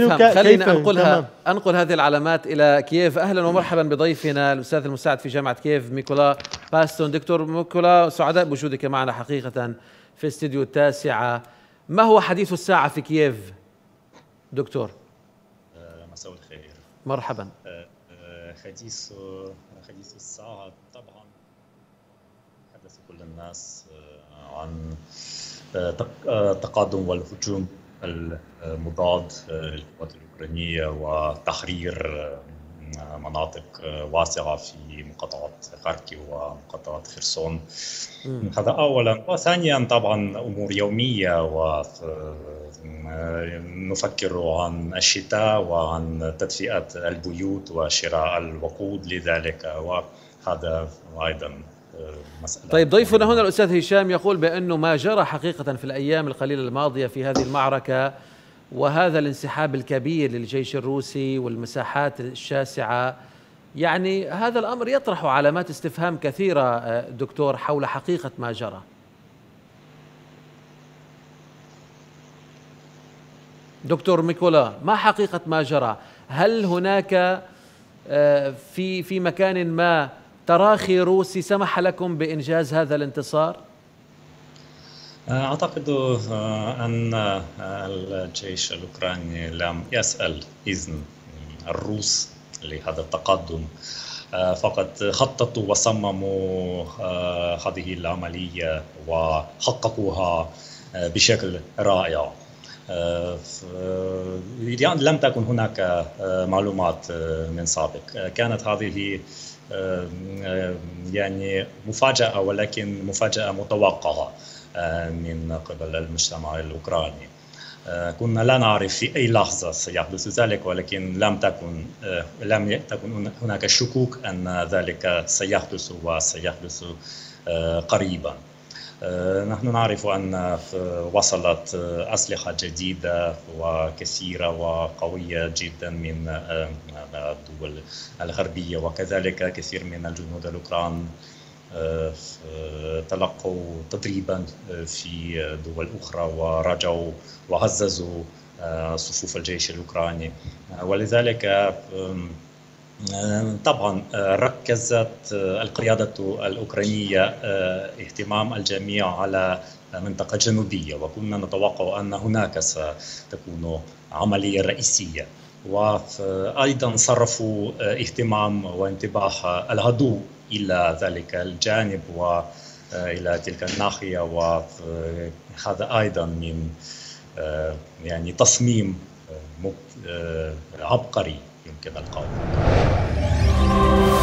خلينا انقلها أنقل هذه العلامات إلى كييف. أهلا ومرحبا بضيفنا الأستاذ المساعد في جامعة كييف ميكولا باستون. دكتور ميكولا سعداء بوجودك معنا حقيقة في استديو التاسعة. ما هو حديث الساعة في كييف؟ دكتور. مساء الخير. مرحبا. حديث حديث الساعة طبعا حدث كل الناس عن تقادم والهجوم. المضاد للقوات الأوكرانية وتحرير مناطق واسعة في مقاطعة خاركي ومقاطعة خرسون. هذا أولا. وثانيا طبعا أمور يومية ونفكر عن الشتاء وعن تدفئة البيوت وشراء الوقود لذلك. وهذا أيضا مسألة طيب ضيفنا هنا الأستاذ هشام يقول بأنه ما جرى حقيقة في الأيام القليلة الماضية في هذه المعركة وهذا الانسحاب الكبير للجيش الروسي والمساحات الشاسعة. يعني هذا الأمر يطرح علامات استفهام كثيرة دكتور حول حقيقة ما جرى. دكتور ميكولا ما حقيقة ما جرى؟ هل هناك في في مكان ما تراخي روسي سمح لكم بإنجاز هذا الانتصار؟ أعتقد أن الجيش الأوكراني لم يسأل إذن الروس لهذا التقدم فقد خططوا وصمموا هذه العملية وحققوها بشكل رائع لم تكن هناك معلومات من سابق. كانت هذه يعني مفاجأة ولكن مفاجأة متوقعة من قبل المجتمع الأوكراني. كنا لا نعرف في أي لحظة سيحدث ذلك ولكن لم تكن لم تكن هناك شكوك أن ذلك سيحدث وسيحدث قريبا. نحن نعرف أن وصلت أسلحة جديدة وكثيرة وقوية جدا من الدول الغربية وكذلك كثير من الجنود الأوكران تلقوا تدريبا في دول أخرى ورجعوا وهززوا صفوف الجيش الأوكراني. ولذلك طبعا ركزت القيادة الأوكرانية اهتمام الجميع على منطقة جنوبية وكنا نتوقع أن هناك ستكون عملية رئيسية. وأيضا صرفوا اهتمام وانتباه العدو إلى ذلك الجانب وإلى تلك الناحية. وهذا أيضا من يعني تصميم عبقري يمكن القول Thank you.